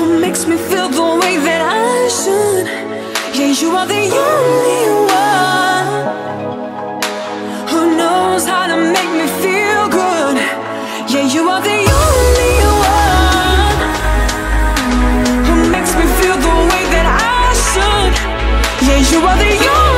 who makes me feel the way that I should. Yeah, you are the only one who knows how to make me feel good. Yeah, you are the only one who makes me feel the way that I should. Yeah, you are the only